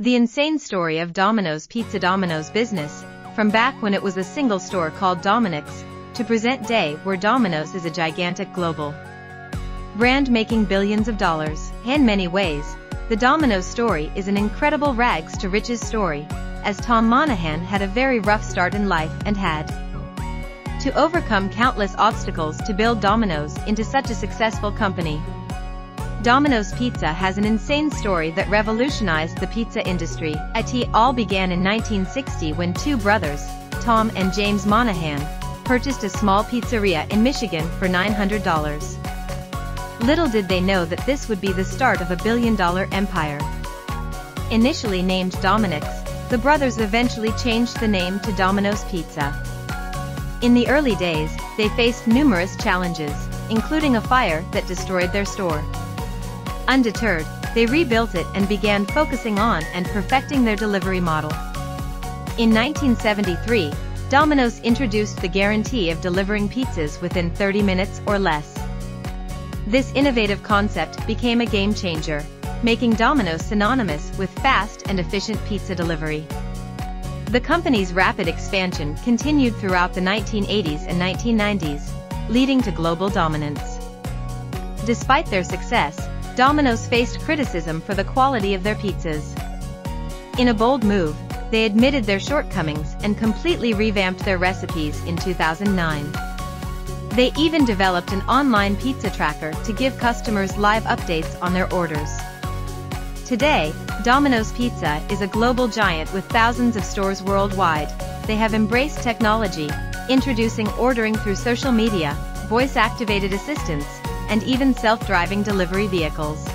The insane story of Domino's Pizza Domino's business, from back when it was a single store called Dominick's, to present day where Domino's is a gigantic global brand making billions of dollars. In many ways, the Domino's story is an incredible rags to riches story, as Tom Monaghan had a very rough start in life and had to overcome countless obstacles to build Domino's into such a successful company. Domino's Pizza has an insane story that revolutionized the pizza industry. It all began in 1960 when two brothers, Tom and James Monaghan, purchased a small pizzeria in Michigan for $900. Little did they know that this would be the start of a billion-dollar empire. Initially named DomiNick's, the brothers eventually changed the name to Domino's Pizza. In the early days, they faced numerous challenges, including a fire that destroyed their store. Undeterred, they rebuilt it and began focusing on and perfecting their delivery model. In 1973, Domino's introduced the guarantee of delivering pizzas within 30 minutes or less. This innovative concept became a game changer, making Domino's synonymous with fast and efficient pizza delivery. The company's rapid expansion continued throughout the 1980s and 1990s, leading to global dominance. Despite their success, Domino's faced criticism for the quality of their pizzas. In a bold move, they admitted their shortcomings and completely revamped their recipes in 2009. They even developed an online pizza tracker to give customers live updates on their orders. Today, Domino's Pizza is a global giant with thousands of stores worldwide. They have embraced technology, introducing ordering through social media, voice-activated assistants, and even self-driving delivery vehicles.